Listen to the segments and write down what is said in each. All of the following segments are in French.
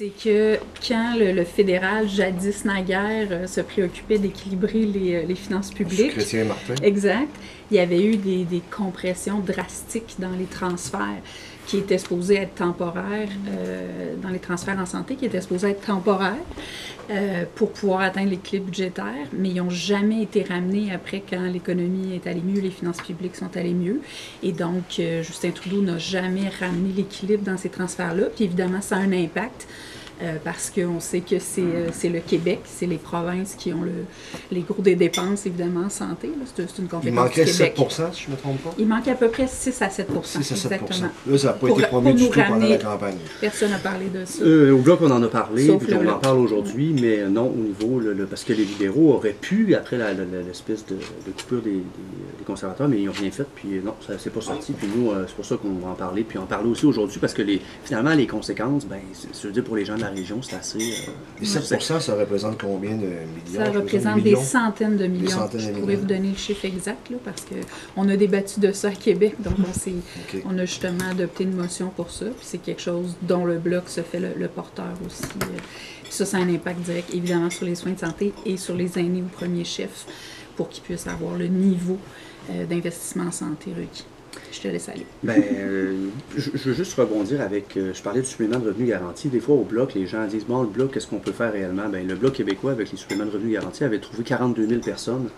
C'est que quand le, fédéral, jadis naguère, euh, se préoccupait d'équilibrer les, euh, les, finances publiques. Chrétien Martin. Exact. Il y avait eu des, des compressions drastiques dans les transferts qui étaient supposés être temporaires, euh, dans les transferts en santé, qui étaient supposés être temporaires euh, pour pouvoir atteindre l'équilibre budgétaire, mais ils n'ont jamais été ramenés après quand l'économie est allée mieux, les finances publiques sont allées mieux. Et donc, euh, Justin Trudeau n'a jamais ramené l'équilibre dans ces transferts-là. Puis évidemment, ça a un impact euh, parce qu'on sait que euh, c'est le Québec, c'est les provinces qui ont le, les gros des dépenses, évidemment, en santé. C'est une compétence Il manquait du Québec. 7 si je ne me trompe pas? Il manquait à peu près 6 à 7 6 à 7 exactement. Là, ça n'a pas été promis du tout pendant la campagne. Personne n'a parlé de ça. Euh, au bloc, on en a parlé, puis on en parle aujourd'hui, mais non au niveau, le, parce que les libéraux auraient pu, après l'espèce de, de, coupure des, des, conservateurs, mais ils n'ont rien fait, puis non, ça s'est pas sorti. Puis nous, c'est pour ça qu'on va en parler, puis en parler aussi aujourd'hui, parce que les, finalement, les conséquences, ben, je veux dire, pour les gens de la région, c'est assez et 7 ça représente combien de millions? Ça représente des centaines de millions. je pourrais vous donner le chiffre exact, là, parce qu'on a débattu de ça à Québec, donc on, a justement adopté une motion pour ça. Puis c'est quelque chose dont le Bloc se fait le, porteur aussi. Puis ça, ça a un impact direct, évidemment, sur les soins de santé et sur les aînés au premier chef, pour qu'ils puissent avoir le niveau euh, d'investissement en santé requis. Je te laisse aller. Ben, euh, je, veux juste rebondir avec. Euh, je parlais du supplément de revenu garanti. Des fois, au bloc, les gens disent Bon, le bloc, qu'est-ce qu'on peut faire réellement? Ben, Le bloc québécois, avec les suppléments de revenu garanti, avait trouvé 42 000 personnes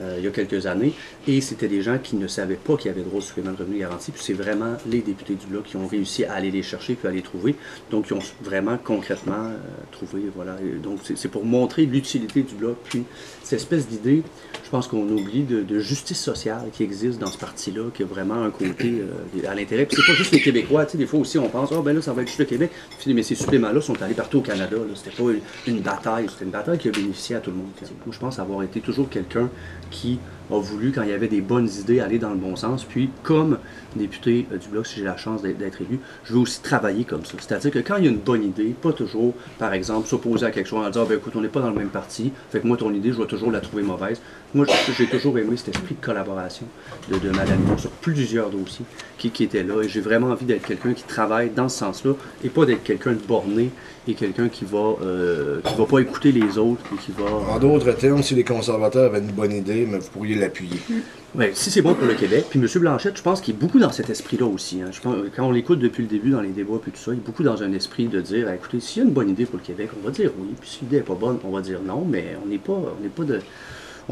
euh, il y a quelques années. Et c'était des gens qui ne savaient pas qu'il y avait droit au supplément de revenu garanti. Puis c'est vraiment les députés du bloc qui ont réussi à aller les chercher puis à les trouver. Donc, ils ont vraiment concrètement trouvé. Voilà. donc, c'est pour montrer l'utilité du bloc. Puis, cette espèce d'idée, je pense qu'on oublie de, justice sociale qui existe dans ce parti-là, qui a vraiment un côté euh, à l'intérêt. Puis c'est pas juste les Québécois, des fois aussi on pense, oh ben là ça va être juste le Québec. Mais ces suppléments-là sont allés partout au Canada. C'était pas une, bataille, c'était une bataille qui a bénéficié à tout le monde. Moi je pense avoir été toujours quelqu'un qui a voulu, quand il y avait des bonnes idées, aller dans le bon sens. Puis, comme député euh, du Bloc, si j'ai la chance d'être élu, je veux aussi travailler comme ça. C'est-à-dire que quand il y a une bonne idée, pas toujours, par exemple, s'opposer à quelque chose en disant, ben, écoute, on n'est pas dans le même parti, fait que moi, ton idée, je vais toujours la trouver mauvaise. Moi, j'ai toujours aimé cet esprit de collaboration de, de Mme sur plusieurs dossiers qui, qui étaient là. Et j'ai vraiment envie d'être quelqu'un qui travaille dans ce sens-là et pas d'être quelqu'un de borné et quelqu'un qui va euh, qui va pas écouter les autres et qui va... En d'autres termes, si les conservateurs avaient une bonne idée, mais vous pourriez l'appuyer. Mm. Oui, si c'est bon pour le Québec. Puis M. Blanchette, je pense qu'il est beaucoup dans cet esprit-là aussi. Hein. Je pense, quand on l'écoute depuis le début dans les débats et tout ça, il est beaucoup dans un esprit de dire écoutez, s'il y a une bonne idée pour le Québec, on va dire oui. Puis si l'idée n'est pas bonne, on va dire non, mais on n'est pas, on n'est pas de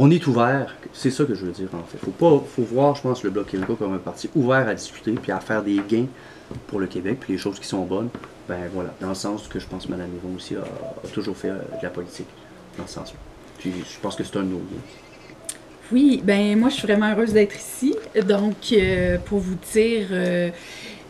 on est ouvert, c'est ça que je veux dire en fait. Faut pas, faut voir, je pense, le Bloc québécois comme un parti ouvert à discuter puis à faire des gains pour le Québec, puis les choses qui sont bonnes, ben voilà, dans le sens que je pense que Mme Yvon aussi a, toujours fait euh, de la politique, dans ce sens-là. Puis je pense que c'est un de nos Oui, ben moi je suis vraiment heureuse d'être ici. Donc, euh, pour vous dire, euh,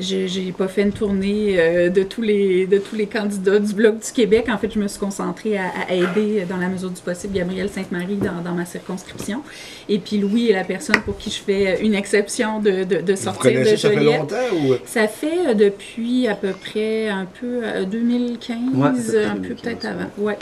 je n'ai pas fait une tournée euh, de, tous les, de tous les candidats du Bloc du Québec. En fait, je me suis concentrée à, aider, dans la mesure du possible, Gabrielle Sainte-Marie dans, dans, ma circonscription. Et puis Louis est la personne pour qui je fais une exception de, de, de sortir de Joliette. Ça fait longtemps ou... Ça fait euh, depuis à peu près un peu 2015, euh, un peu peut-être avant. Ouais.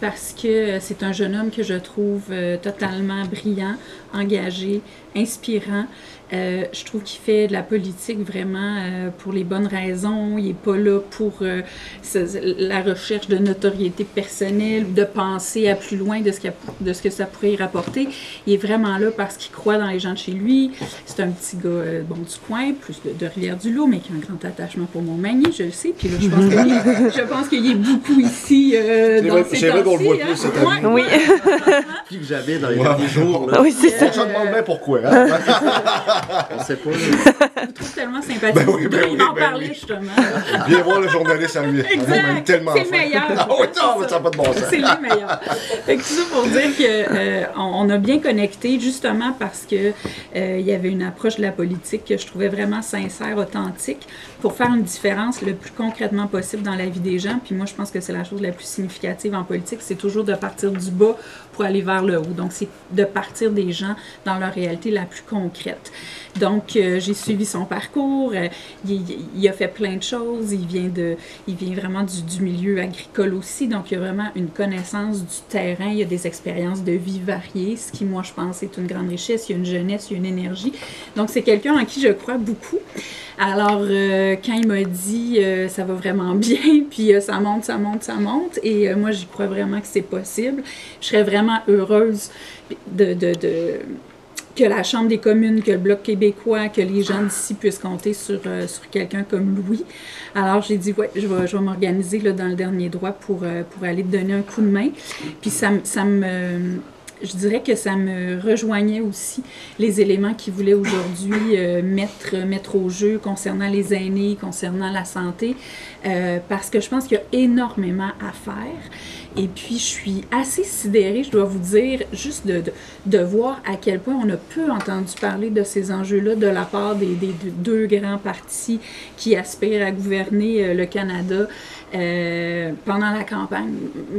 Parce que c'est un jeune homme que je trouve totalement brillant, engagé, inspirant. Euh, je trouve qu'il fait de la politique vraiment euh, pour les bonnes raisons. Il n'est pas là pour euh, la recherche de notoriété personnelle ou de penser à plus loin de ce, de ce que ça pourrait y rapporter. Il est vraiment là parce qu'il croit dans les gens de chez lui. C'est un petit gars bon du coin, plus de, Rivière-du-Loup, mais qui a un grand attachement pour Montmagny, je le sais. Puis là, je pense qu'il est beaucoup ici dans ces C'est vrai qu'on le voit plus cette année. Oui. Puis que j'avais dans les derniers jours. Oui, c'est ça. Je me demande bien pourquoi. Hein? On sait pas. Je le trouve tellement sympathique. Ben oui, ben oui, ben en parler, justement. Viens voir le journaliste à lui. Exact. tellement c'est le meilleur. Ah oui, non, ça n'a pas de bon sens. C'est le meilleur. Fait que tout ça pour dire qu'on euh, a bien connecté, justement parce que euh, il y avait une approche de la politique que je trouvais vraiment sincère, authentique, pour faire une différence le plus concrètement possible dans la vie des gens. Puis moi, je pense que c'est la chose la plus significative en politique, c'est toujours de partir du bas pour aller vers le haut. Donc, c'est de partir des gens dans leur réalité la plus concrète. Donc, euh, j'ai suivi son parcours. Euh, il, a fait plein de choses. Il vient, de, il vient vraiment du, milieu agricole aussi. Donc, il a vraiment une connaissance du terrain. Il a des expériences de vie variées, ce qui, moi, je pense, est une grande richesse. Il y a une jeunesse, il y a une énergie. Donc, c'est quelqu'un en qui je crois beaucoup. Alors, euh, quand il m'a dit ça va vraiment bien, puis ça monte, ça monte, ça monte, et moi, j'y crois vraiment que c'est possible, je serais vraiment heureuse de que la Chambre des communes, que le Bloc québécois, que les gens d'ici puissent compter sur, euh, sur quelqu'un comme Louis. Alors, j'ai dit, ouais, je vais, je vais m'organiser dans le dernier droit pour, euh, pour aller te donner un coup de main. Puis ça, ça me je dirais que ça me rejoignait aussi les éléments qu'il voulait aujourd'hui euh, mettre, mettre au jeu concernant les aînés, concernant la santé, parce que je pense qu'il y a énormément à faire. Et puis, je suis assez sidérée, je dois vous dire, juste de, de, voir à quel point on a peu entendu parler de ces enjeux-là de la part des, deux grands partis qui aspirent à gouverner euh, le Canada euh, pendant la campagne.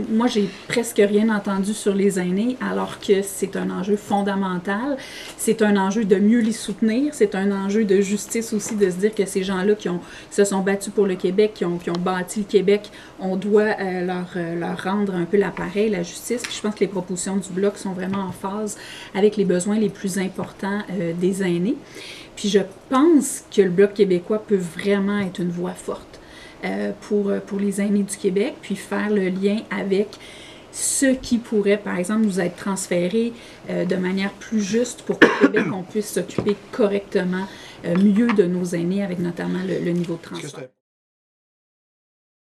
Moi, j'ai presque rien entendu sur les aînés, alors que c'est un enjeu fondamental. C'est un enjeu de mieux les soutenir. C'est un enjeu de justice aussi, de se dire que ces gens-là qui, se sont battus pour le Québec, qui ont, qui ont bâti le Québec, on doit euh, leur, leur rendre un peu l'appareil, la justice. je pense que les propositions du Bloc sont vraiment en phase avec les besoins les plus importants euh, des aînés. Puis je pense que le Bloc québécois peut vraiment être une voix forte euh, pour, euh, pour les aînés du Québec, puis faire le lien avec ce qui pourrait, par exemple, nous être transféré de manière plus juste pour qu'au Québec, on puisse s'occuper correctement mieux de nos aînés avec notamment le, le niveau de transfert.